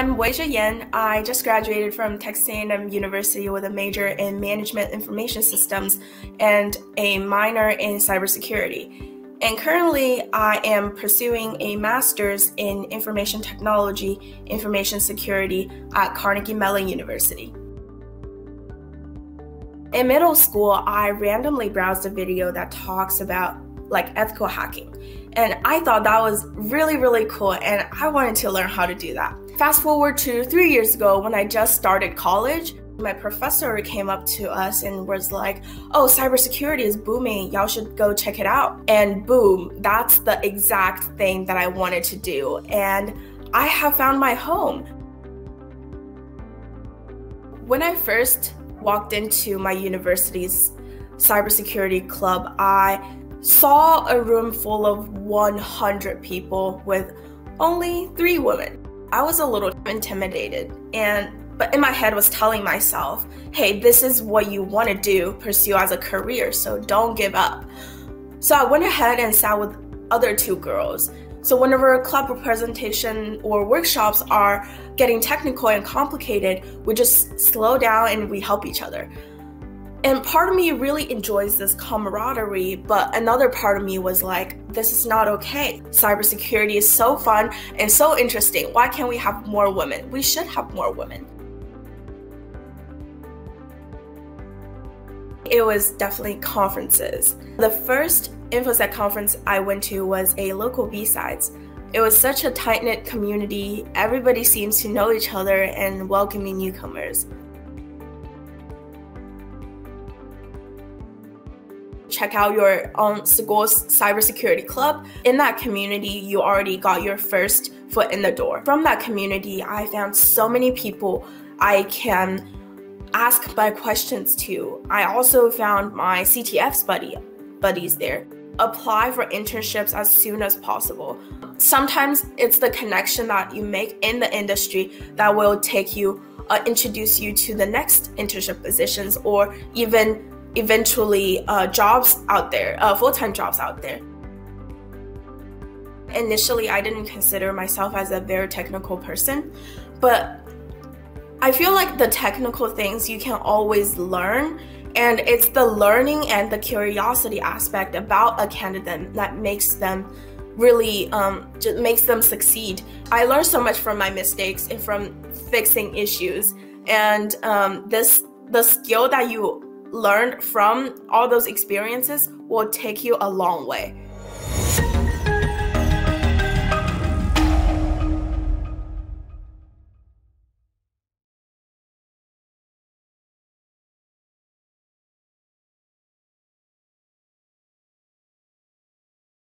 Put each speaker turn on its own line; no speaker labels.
I'm Weijia Yan. I just graduated from Texas A&M University with a major in Management Information Systems and a minor in Cybersecurity. And currently, I am pursuing a master's in Information Technology, Information Security at Carnegie Mellon University. In middle school, I randomly browsed a video that talks about like ethical hacking. And I thought that was really, really cool, and I wanted to learn how to do that. Fast forward to three years ago when I just started college, my professor came up to us and was like, Oh, cybersecurity is booming. Y'all should go check it out. And boom, that's the exact thing that I wanted to do. And I have found my home. When I first walked into my university's cybersecurity club, I saw a room full of 100 people with only three women. I was a little intimidated and but in my head was telling myself, "Hey, this is what you want to do, pursue as a career, so don't give up." So I went ahead and sat with other two girls. So whenever a club presentation or workshops are getting technical and complicated, we just slow down and we help each other. And part of me really enjoys this camaraderie, but another part of me was like, this is not okay. Cybersecurity is so fun and so interesting. Why can't we have more women? We should have more women. It was definitely conferences. The first InfoSec conference I went to was a local B-Sides. It was such a tight knit community. Everybody seems to know each other and welcoming newcomers. Check out your own school's cybersecurity club. In that community, you already got your first foot in the door. From that community, I found so many people I can ask my questions to. I also found my CTF's buddy buddies there. Apply for internships as soon as possible. Sometimes it's the connection that you make in the industry that will take you uh, introduce you to the next internship positions or even eventually uh, jobs out there, uh, full time jobs out there. Initially, I didn't consider myself as a very technical person, but I feel like the technical things you can always learn, and it's the learning and the curiosity aspect about a candidate that makes them really um, just makes them succeed. I learned so much from my mistakes and from fixing issues, and um, this the skill that you learned from all those experiences will take you a long way.